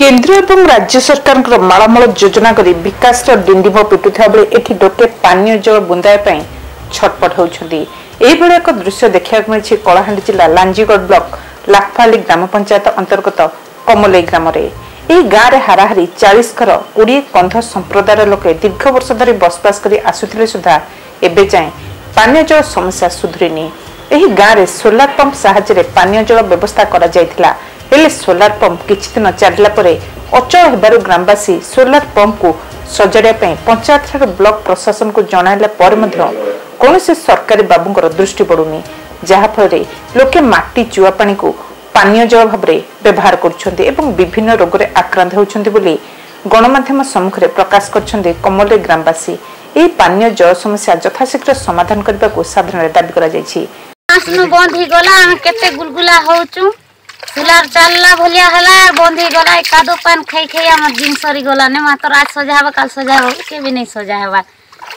କେନ୍ଦ୍ର ଏବଂ ରାଜ୍ୟ ସରକାରଙ୍କର ମାଳମାଳ ଯୋଜନା କରି ବିକାଶର ଡିଣ୍ଡିମ ପିଟୁଥିବା ବେଳେ ଏଠି ଗୋଟିଏ ପାନୀୟ ଜଳ ବୁନ୍ଦାଇବା ପାଇଁ ଛଟପଟ ହେଉଛନ୍ତି ଏହିଭଳି ଏକ ଦୃଶ୍ୟ ଦେଖିବାକୁ ମିଳିଛି କଳାହାଣ୍ଡି ଜିଲ୍ଲା ଲାଞ୍ଜିଗଡ଼ ବ୍ଲକ ଲାଖପାଲି ଗ୍ରାମ ପଞ୍ଚାୟତ ଅନ୍ତର୍ଗତ କମଲେଇ ଗ୍ରାମରେ ଏହି ଗାଁରେ ହାରାହାରି ଚାଳିଶ ଘର କୋଡ଼ିଏ କନ୍ଧ ସମ୍ପ୍ରଦାୟର ଲୋକେ ଦୀର୍ଘ ବର୍ଷ ଧରି ବସବାସ କରି ଆସୁଥିଲେ ସୁଦ୍ଧା ଏବେ ଯାଏଁ ପାନୀୟ ଜଳ ସମସ୍ୟା ସୁଧୁରିନି ଏହି ଗାଁରେ ସୋଲାର ପମ୍ପ ସାହାଯ୍ୟରେ ପାନୀୟ ଜଳ ବ୍ୟବସ୍ଥା କରାଯାଇଥିଲା ହେଲେ ସୋଲାର ପମ୍ପ କିଛି ଦିନ ଚାଲିଲା ପରେ ଅଚଳ ହେବାରୁ ଗ୍ରାମବାସୀ ସୋଲାର ପମ୍ପକୁ ସଜାଡ଼ିବା ପାଇଁ ପଞ୍ଚାୟତଠାରୁ ବ୍ଲକ ପ୍ରଶାସନକୁ ଜଣାଇଲା ପରେ ମଧ୍ୟ କୌଣସି ସରକାରୀ ବାବୁଙ୍କର ଦୃଷ୍ଟି ପଡ଼ୁନି ଯାହାଫଳରେ ଲୋକେ ମାଟି ଚୁଆ ପାଣିକୁ ପାନୀୟ ଜଳ ଭାବରେ ବ୍ୟବହାର କରୁଛନ୍ତି ଏବଂ ବିଭିନ୍ନ ରୋଗରେ ଆକ୍ରାନ୍ତ ହେଉଛନ୍ତି ବୋଲି ଗଣମାଧ୍ୟମ ସମ୍ମୁଖରେ ପ୍ରକାଶ କରିଛନ୍ତି କମଲରେ ଗ୍ରାମବାସୀ ଏହି ପାନୀୟ ଜଳ ସମସ୍ୟା ଯଥାଶୀଘ୍ର ସମାଧାନ କରିବାକୁ ସାଧାରଣରେ ଦାବି କରାଯାଇଛି ବନ୍ଦ ହେଇଗଲା ଆମେ କେତେ ଗୁଲଗୁଲା ହଉଛୁ হুলার চাল্লা ভুলিয়া হেলার বন্ধি গলায় কাদু পান খাই খাই আমার দিন সরি গলানে মাত্র আজ সোজা হবে কাল সোজা হবে কেবি নেই সোজা হবার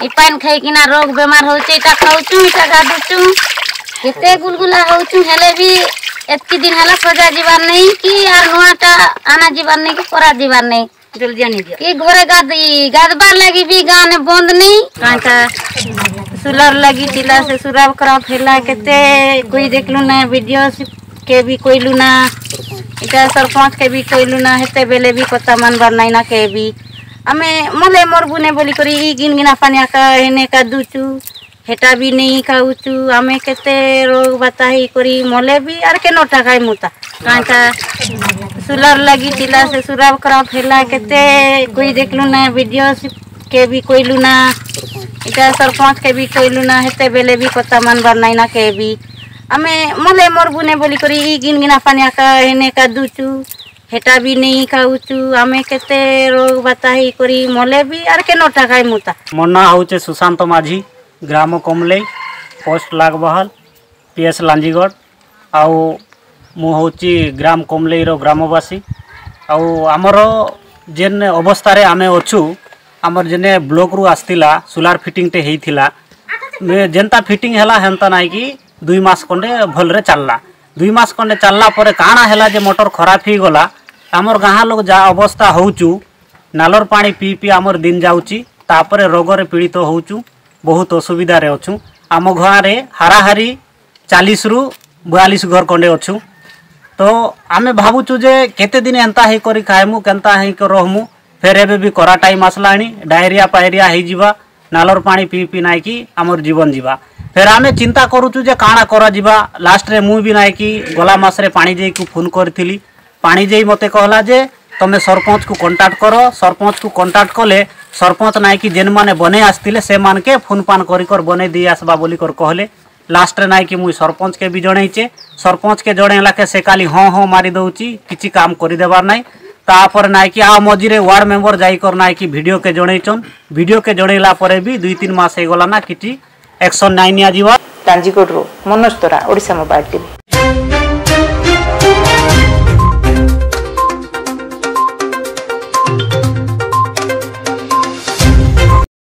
এই পান খাই কিনা রোগ বেমার হচ্ছে এটা খাওছু এটা গাদুছু কেতে গুলগুলা হচ্ছু হেলে বি এতকি দিন হেলা সোজা যাবার নেই কি আর নুয়াটা আনা যাবার নেই কি করা যাবার নেই কি ঘরে গাদ গাদবার লাগি বি গানে বন্ধ নেই কাঁচা सुलर लगी तिला से सुराब खराब फैला केते कोई देख लू ना वीडियो के भी कोई लुना इटा सरपंच के भी कोई लुना हेते बेले भी पता मन बर नाइना के भी हमें मले मोर बुने बोली करी ई गिन गिना पानिया का हेने का दुचु हेटा भी नहीं का उचू हमें केते रोग बताही करी मले भी अर के नोटा का मुता कां सुलर लगी तिला से सुराब करा फैला केते कोई देखलु ना वीडियो के भी कोई लुना इटा सरपंच के भी कोई लुना हेते बेले भी पता मन बर नाइना के भी ଆମେ ମଲେ ମୋର ବୁନେ ବୋଲି କରି ଇ ଗିନ ଗିନା ପାନି ଆକା ହେନେ କାଦୁଛୁ ହେଟା ବି ନେଇ ଖାଉଛୁ ଆମେ କେତେ ରୋଗ ବାତା ହେଇକରି ମଲେ ବି ଆର କେନଟା ଖାଇମୁ ତା ମୋ ନାଁ ହେଉଛେ ସୁଶାନ୍ତ ମାଝି ଗ୍ରାମ କମଲେଇ ପୋଷ୍ଟ ଲାଗବହାଲ ଏସ୍ ଲାଞ୍ଜିଗଡ଼ ଆଉ ମୁଁ ହେଉଛି ଗ୍ରାମ କମଲେଇର ଗ୍ରାମବାସୀ ଆଉ ଆମର ଯେନ୍ ଅବସ୍ଥାରେ ଆମେ ଅଛୁ ଆମର ଯେନେ ବ୍ଲକ୍ରୁ ଆସିଥିଲା ସୋଲାର ଫିଟିଂଟେ ହେଇଥିଲା ଯେନ୍ତା ଫିଟିଂ ହେଲା ହେନ୍ତା ନାଇଁ କି দুই মাস খন্ডে ভলরে চাললা দুই মাস খন্ডে চাললা পরে কাণা হেলা যে মোটর খরাপ হয়েগলা আমার গাঁ লোক যা অবস্থা হচ্ছু নালর পা পি পি আমার দিন যাচ্ছি তাপরে রোগরে পীড়িত হচ্ছু বহুত অসুবিধার অছু আম গাঁরে হারাহারি চালিশ রু বয়ালিশ ঘর খন্ডে অছু তো আমি ভাবুছু যে কেতে দিন এন্তা হয়ে করি খাইমু কেন্তা হয়ে রহমু ফের এবে বি করা টাইম আসলা ডায়েরিয়া পায়েরিয়া হয়ে যা নালর পা পি পি নাইকি আমার জীবন যা ଫେର ଆମେ ଚିନ୍ତା କରୁଛୁ ଯେ କାଣା କରାଯିବା ଲାଷ୍ଟରେ ମୁଁ ବି ନାହିଁ କି ଗଲା ମାସରେ ପାଣିଜେଇକୁ ଫୋନ୍ କରିଥିଲି ପାଣିଜେଇ ମୋତେ କହିଲା ଯେ ତୁମେ ସରପଞ୍ଚକୁ କଣ୍ଟାକ୍ଟ କର ସରପଞ୍ଚକୁ କଣ୍ଟାକ୍ଟ କଲେ ସରପଞ୍ଚ ନାଇଁକି ଯେନ୍ମାନେ ବନେଇ ଆସିଥିଲେ ସେମାନକେ ଫୋନ୍ଫାନ୍ କରିକର ବନେଇ ଦେଇ ଆସବା ବୋଲିକର କହିଲେ ଲାଷ୍ଟରେ ନାଇଁକି ମୁଇଁ ସରପଞ୍ଚକେ ବି ଜଣେଇଛେ ସରପଞ୍ଚକେ ଜଣେଇଲାକେ ସେ କାଲି ହଁ ହଁ ମାରି ଦେଉଛି କିଛି କାମ କରିଦେବାର ନାହିଁ ତାପରେ ନାଇଁକି ଆଉ ମଝିରେ ୱାର୍ଡ ମେମ୍ବର ଯାଇକର ନାଇଁକି ଭିଡ଼ିଓକେ ଜଣେଇଛନ୍ ଭିଡ଼ିଓକେ ଜଣେଇଲା ପରେ ବି ଦୁଇ ତିନି ମାସ ହେଇଗଲା ନା କିଛି একশো নাইন আজীবন কাঞ্জিকোটরু মনোজ তোরা ওড়িশা মোবাইল টিভি